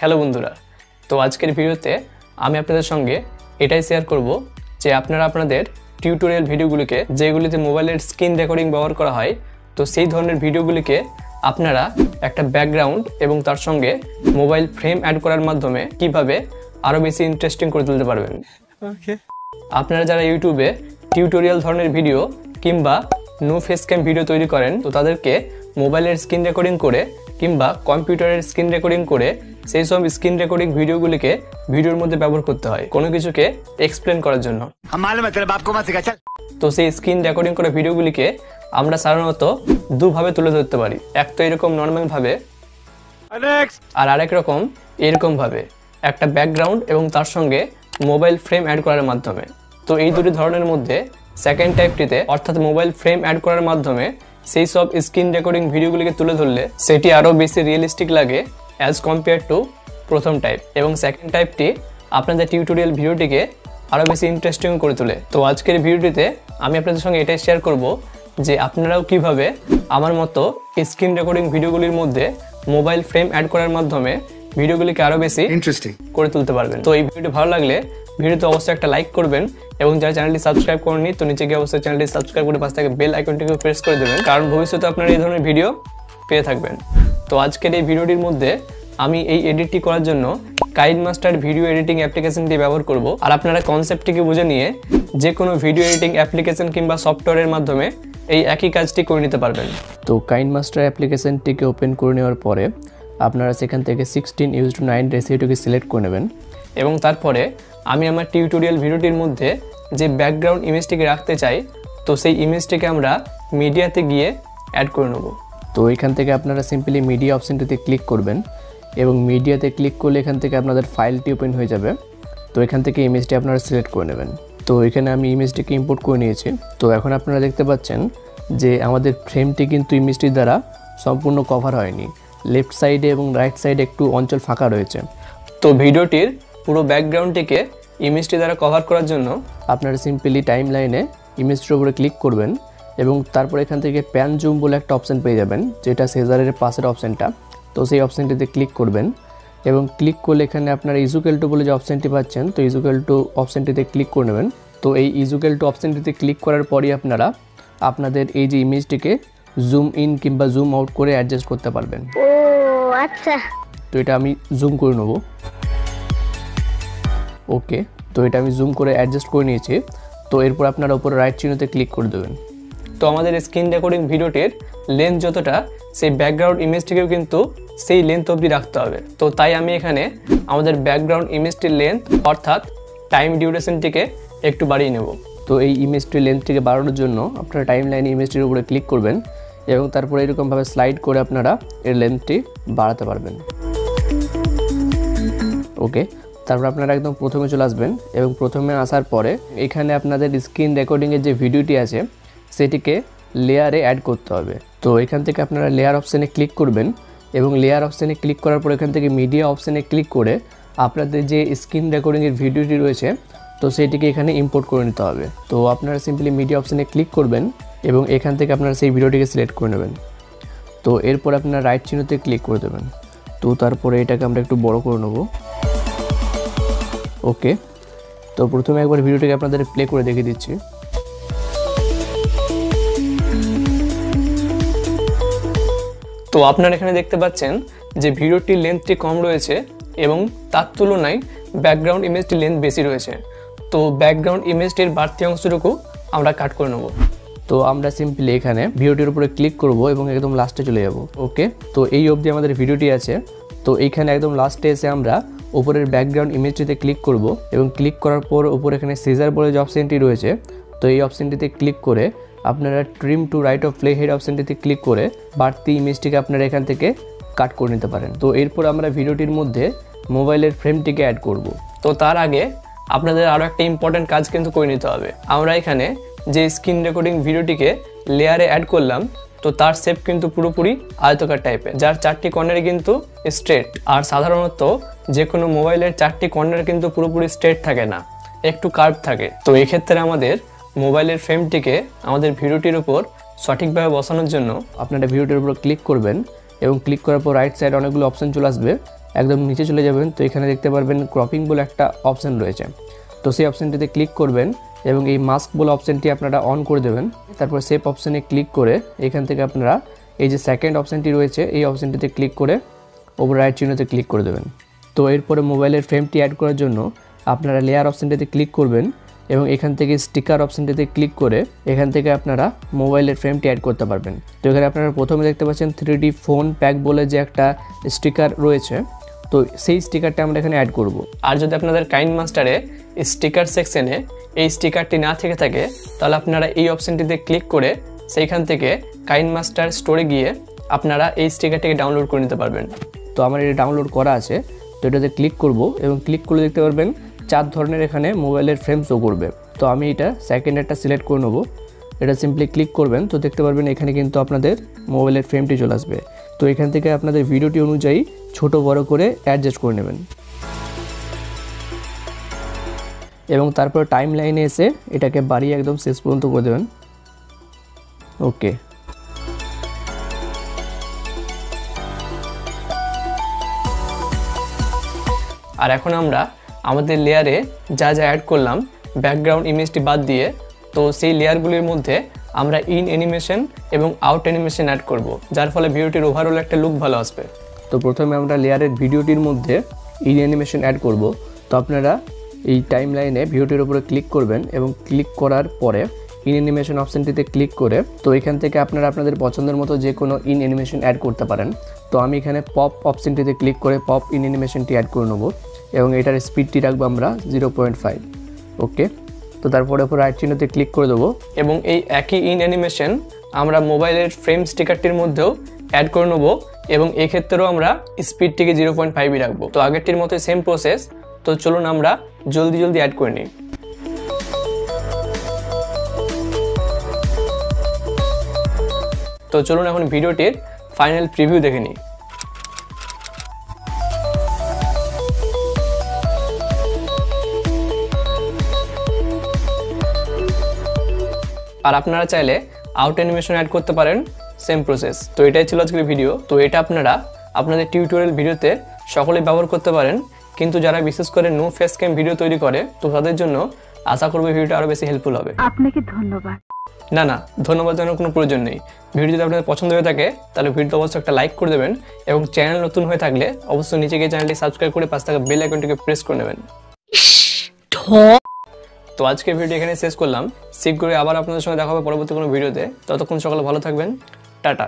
Hello বন্ধুরা তো আজকের ভিডিওতে আমি আপনাদের সঙ্গে এটাই শেয়ার করব যে আপনারা আপনাদের টিউটোরিয়াল ভিডিওগুলিকে যেগুলিতে মোবাইলের স্ক্রিন রেকর্ডিং ব্যবহার করা হয় তো সেই ধরনের ভিডিওগুলিকে আপনারা একটা ব্যাকগ্রাউন্ড এবং তার সঙ্গে মোবাইল ফ্রেম অ্যাড করার মাধ্যমে কীভাবে আরও বেশি ইন্টারেস্টিং করে তুলতে পারবেন। আপনারা যারা ইউটিউবে টিউটোরিয়াল ধরনের ভিডিও কিংবা নো ফেস ক্যাম ভিডিও তৈরি করেন তো তাদেরকে মোবাইলের স্ক্রিন রেকর্ডিং করে কিংবা কম্পিউটারের স্ক্রিন রেকর্ডিং করে সেই সব স্ক্রিন রেকর্ডিং ভিডিওগুলিকে ভিডিওর মধ্যে ব্যবহার করতে হয় কোনো কিছুকে এক্সপ্লেন করার জন্য। তো সেই স্ক্রিন রেকর্ডিং করা ভিডিওগুলিকে আমরা সাধারণত দুভাবে তুলে ধরতে পারি। এক তো এরকম নর্মালভাবে আর আরেক রকম এরকমভাবে একটা ব্যাকগ্রাউন্ড এবং তার সঙ্গে মোবাইল ফ্রেম অ্যাড করার মাধ্যমে। তো এই দুটি ধরনের মধ্যে সেকেন্ড টাইপটিতে অর্থাৎ মোবাইল ফ্রেম অ্যাড করার মাধ্যমে সেই সব স্ক্রিন রেকর্ডিং ভিডিওগুলিকে তুলে ধরলে সেটি আরও বেশি রিয়েলিস্টিক লাগে অ্যাজ কম্পেয়ার টু প্রথম টাইপ এবং সেকেন্ড টাইপটি আপনাদের টিউটোরিয়াল ভিডিওটিকে আরও বেশি ইন্টারেস্টিং করে তোলে। তো আজকের ভিডিওটিতে আমি আপনাদের সঙ্গে এটাই শেয়ার করব যে আপনারাও কীভাবে আমার মতো স্ক্রিন রেকর্ডিং ভিডিওগুলির মধ্যে মোবাইল ফ্রেম অ্যাড করার মাধ্যমে ভিডিওগুলিকে আরও বেশি ইন্টারেস্টিং করে তুলতে পারবেন। তো এই ভিডিওটি ভালো লাগলে ভিডিওতে অবশ্যই একটা লাইক করবেন এবং যারা চ্যানেলটি সাবস্ক্রাইব করেননি তো নিচে গিয়ে অবশ্যই চ্যানেলটি সাবস্ক্রাইব করে পাশ থেকে বেল আইকনটিকে প্রেস করে দেবেন। কারণ ভবিষ্যতে আপনারা এই ধরনের ভিডিও পেয়ে থাকবেন। তো আজকের এই ভিডিওটির মধ্যে আমি এই এডিটটি করার জন্য কাইন মাস্টার ভিডিও এডিটিং অ্যাপ্লিকেশনটি ব্যবহার করব। আর আপনারা কনসেপ্টটিকে বুঝে নিয়ে যে কোনো ভিডিও এডিটিং অ্যাপ্লিকেশন কিংবা সফটওয়্যারের মাধ্যমে এই একই কাজটি করে নিতে পারবেন। তো কাইন মাস্টার অ্যাপ্লিকেশনটিকে ওপেন করে নেওয়ার পরে আপনারা সেখান থেকে সিক্সটিন ইউজ টু নাইন রেসিপিটিকে সিলেক্ট করে নেবেন। এবং তারপরে আমি আমার টিউটোরিয়াল ভিডিওটির মধ্যে যে ব্যাকগ্রাউন্ড ইমেজটিকে রাখতে চাই, তো সেই ইমেজটিকে আমরা মিডিয়াতে গিয়ে অ্যাড করে নেব। তো এখান থেকে আপনারা সিম্পলি মিডিয়া অপশনটিতে ক্লিক করবেন এবং মিডিয়াতে ক্লিক করলে এখান থেকে আপনাদের ফাইলটি ওপেন হয়ে যাবে। তো এখান থেকে ইমেজটি আপনারা সিলেক্ট করে নেবেন। তো এখানে আমি ইমেজটিকে ইম্পোর্ট করে নিয়েছি। তো এখন আপনারা দেখতে পাচ্ছেন যে আমাদের ফ্রেমটি কিন্তু ইমেজটির দ্বারা সম্পূর্ণ কভার হয়নি। লেফট সাইডে এবং রাইট সাইডে একটু অঞ্চল ফাঁকা রয়েছে। তো ভিডিওটির পুরো ব্যাকগ্রাউন্ডটিকে ইমেজটি দ্বারা কভার করার জন্য আপনারা সিম্পলি টাইম লাইনে ইমেজটির উপরে ক্লিক করবেন। এবং তারপর এখান থেকে প্যান জুম বলে একটা অপশান পেয়ে যাবেন যেটা সেজারের পাশের অপশানটা তো সেই অপশানটিতে ক্লিক করবেন এবং ক্লিক করলে এখানে আপনার ইজুকেল টু বলে যে অপশানটি পাচ্ছেন তো ইজুকেল টু অপশানটিতে ক্লিক করে নেবেন। তো এই ইজুকেল টু অপশানটিতে ক্লিক করার পরই আপনারা আপনাদের এই যে ইমেজটিকে জুম ইন কিংবা জুম আউট করে অ্যাডজাস্ট করতে পারবেন। ও আচ্ছা। তো এটা আমি জুম করে নেব। ওকে তো এটা আমি জুম করে অ্যাডজাস্ট করে নিয়েছি। তো এরপর আপনারা উপরে রাইট চিহ্নতে ক্লিক করে দেবেন। তো আমাদের স্ক্রিন রেকর্ডিং ভিডিওটির লেন্থ যতটা, সেই ব্যাকগ্রাউন্ড ইমেজটিকেও কিন্তু সেই লেন্থ অবধি রাখতে হবে। তো তাই আমি এখানে আমাদের ব্যাকগ্রাউন্ড ইমেজটির লেন্থ অর্থাৎ টাইম ডিউরেশনটিকে একটু বাড়িয়ে নেব। তো এই ইমেজটির লেন্থটিকে বাড়ানোর জন্য আপনারা টাইম লাইন ইমেজটির উপরে ক্লিক করবেন এবং তারপরে এরকমভাবে স্লাইড করে আপনারা এর লেন্থটি বাড়াতে পারবেন। ওকে তারপর আপনারা একদম প্রথমে চলে আসবেন এবং প্রথমে আসার পরে এখানে আপনাদের স্ক্রিন রেকর্ডিংয়ের যে ভিডিওটি আছে সেটিকে লেয়ারে অ্যাড করতে হবে। তো এখান থেকে আপনারা লেয়ার অপশানে ক্লিক করবেন এবং লেয়ার অপশানে ক্লিক করার পর এখান থেকে মিডিয়া অপশানে ক্লিক করে আপনাদের যে স্ক্রিন রেকর্ডিংয়ের ভিডিওটি রয়েছে, তো সেটিকে এখানে ইম্পোর্ট করে নিতে হবে। তো আপনারা সিম্পলি মিডিয়া অপশানে ক্লিক করবেন এবং এখান থেকে আপনারা সেই ভিডিওটিকে সিলেক্ট করে নেবেন। তো এরপর আপনারা রাইট চিহ্নতে ক্লিক করে দেবেন। তো তারপরে এটাকে আমরা একটু বড় করে নেব। ওকে তো প্রথমে একবার ভিডিওটিকে আপনাদের প্লে করে দেখিয়ে দিচ্ছি। তো আপনারা এখানে দেখতে পাচ্ছেন যে ভিডিওটির লেন্থটি কম রয়েছে এবং তার তুলনায় ব্যাকগ্রাউন্ড ইমেজটির লেন্থ বেশি রয়েছে। তো ব্যাকগ্রাউন্ড ইমেজটির বাড়তি অংশটুকু আমরা কাট করে নেব। তো আমরা সিম্পলি এখানে ভিডিওটির উপরে ক্লিক করব এবং একদম লাস্টে চলে যাব। ওকে তো এই অবধি আমাদের ভিডিওটি আছে। তো এইখানে একদম লাস্টে এসে আমরা উপরের ব্যাকগ্রাউন্ড ইমেজটিতে ক্লিক করব এবং ক্লিক করার পর উপরে এখানে সিজার বলে যে অপশানটি রয়েছে, তো এই অপশানটিতে ক্লিক করে আপনারা trim to right of play head অপশানটিতে click করে বাড়তি ইমেজটিকে আপনারা এখান থেকে কাট করে নিতে পারেন। তো এরপর আমরা ভিডিওটির মধ্যে মোবাইলের ফ্রেমটিকে অ্যাড করব। তো তার আগে আপনাদের আরও একটা ইম্পর্ট্যান্ট কাজ কিন্তু করে নিতে হবে। আমরা এখানে যে স্ক্রিন রেকর্ডিং ভিডিওটিকে লেয়ারে অ্যাড করলাম, তো তার শেপ কিন্তু পুরোপুরি আয়তকার টাইপের যার চারটি কর্নারে কিন্তু স্ট্রেট আর সাধারণত যে কোনো মোবাইলের চারটি কর্নার কিন্তু পুরোপুরি স্ট্রেট থাকে না, একটু কার্ভ থাকে। তো এক্ষেত্রে আমাদের মোবাইলের ফ্রেমটিকে আমাদের ভিডিওটির উপর সঠিকভাবে বসানোর জন্য আপনারা ভিডিওটির উপর ক্লিক করবেন এবং ক্লিক করার পর রাইট সাইড অনেকগুলো অপশন চলে আসবে। একদম নিচে চলে যাবেন। তো এখানে দেখতে পারবেন ক্রপিং বলে একটা অপশান রয়েছে। তো সেই অপশানটিতে ক্লিক করবেন এবং এই মাস্ক বলে অপশানটি আপনারা অন করে দেবেন। তারপর সেভ অপশানে ক্লিক করে এখান থেকে আপনারা এই যে সেকেন্ড অপশানটি রয়েছে, এই অপশানটিতে ক্লিক করে ওপর রাইট চিহ্নতে ক্লিক করে দেবেন। তো এরপরে মোবাইলের ফ্রেমটি অ্যাড করার জন্য আপনারা লেয়ার অপশানটিতে ক্লিক করবেন। এবং এখান থেকে স্টিকার অপশানটিতে ক্লিক করে এখান থেকে আপনারা মোবাইলের ফ্রেমটি অ্যাড করতে পারবেন। তো এখানে আপনারা প্রথমে দেখতে পাচ্ছেন থ্রি ফোন প্যাক বলে যে একটা স্টিকার রয়েছে। তো সেই স্টিকারটা আমরা এখানে অ্যাড করব। আর যদি আপনাদের কাইন মাস্টারে স্টিকার সেকশনে এই স্টিকারটি না থেকে থাকে, তাহলে আপনারা এই অপশানটিতে ক্লিক করে সেইখান থেকে কাইন মাস্টার স্টোরে গিয়ে আপনারা এই স্টিকারটিকে ডাউনলোড করে নিতে পারবেন। তো আমার এটা ডাউনলোড করা আছে। তো এটাতে ক্লিক করব এবং ক্লিক করে দেখতে পারবেন চার ধরনের এখানে মোবাইলের ফ্রেম শো করবে। তো আমি এটা সেকেন্ড একটা সিলেক্ট করে নেব। এটা সিম্পলি ক্লিক করবেন, তো দেখতে পারবেন এখানে কিন্তু আপনাদের মোবাইলের ফ্রেমটি চলে আসবে। তো এখান থেকে আপনাদের ভিডিওটি অনুযায়ী ছোট বড় করে অ্যাডজাস্ট করে নেবেন। এবং তারপর টাইম লাইনে এসে এটাকে বাড়িয়ে একদম শেষ পর্যন্ত করে দেবেন। ওকে। আর এখন আমরা আমাদের লেয়ারে যা যা অ্যাড করলাম ব্যাকগ্রাউন্ড ইমেজটি বাদ দিয়ে, তো সেই লেয়ারগুলির মধ্যে আমরা ইন অ্যানিমেশন এবং আউট অ্যানিমেশন অ্যাড করব, যার ফলে ভিডিওটির ওভারঅল একটা লুক ভালো আসবে। তো প্রথমে আমরা লেয়ারের ভিডিওটির মধ্যে ইন অ্যানিমেশন অ্যাড করব, তো আপনারা এই টাইম লাইনে ভিডিওটির উপরে ক্লিক করবেন এবং ক্লিক করার পরে ইন অ্যানিমেশন অপশানটিতে ক্লিক করে, তো এখান থেকে আপনারা আপনাদের পছন্দের মতো যে কোনো ইন অ্যানিমেশন অ্যাড করতে পারেন। তো আমি এখানে পপ অপশানটিতে ক্লিক করে পপ ইন অ্যানিমেশনটি অ্যাড করে নেব। এবং এটার স্পিডটি রাখব আমরা জিরো পয়েন্ট ফাইভ ওকে তো তারপরে উপর রাইট চিহ্নতে ক্লিক করে দেবো এবং এই একই ইন অ্যানিমেশন আমরা মোবাইলের ফ্রেম স্টিকারটির মধ্যেও অ্যাড করে নেব এবং এক্ষেত্রেও আমরা স্পিডটিকে জিরো পয়েন্ট ফাইভই রাখব। তো আগেরটির মতো সেম প্রসেস তো চলুন আমরা জলদি জলদি অ্যাড করে নিই। তো চলুন এখন ভিডিওটির ফাইনাল প্রিভিউ দেখে নিই। আর আপনারা চাইলে আউট অ্যানিমেশন অ্যাড করতে পারেন সেম প্রসেস তো এটাই ছিল আজকের ভিডিও তো এটা আপনারা আপনাদের টিউটোরিয়াল ভিডিওতে সকলেই ব্যবহার করতে পারেন। কিন্তু যারা বিশেষ করে নো ফেস ক্যাম ভিডিও তৈরি করে তো তাদের জন্য আশা করব ভিডিওটা আরও বেশি হেল্পফুল হবে। আপনাকে ধন্যবাদ। না না ধন্যবাদ জানানোর কোনো প্রয়োজন নেই। ভিডিও যদি আপনাদের পছন্দ হয়ে থাকে তাহলে ভিডিওতে অবশ্যই একটা লাইক করে দেবেন এবং চ্যানেল নতুন হয়ে থাকলে অবশ্যই নিচে গিয়ে চ্যানেলটি সাবস্ক্রাইব করে পাশে থাকা বেল আইকনটিকে প্রেস করে নেবেন। তো আজকে ভিডিও এখানে শেষ করলাম। শীঘ্রই আবার আপনাদের সঙ্গে দেখা হবে পরবর্তী কোনো ভিডিওতে ততক্ষণ সকালে ভালো থাকবেন। টাটা।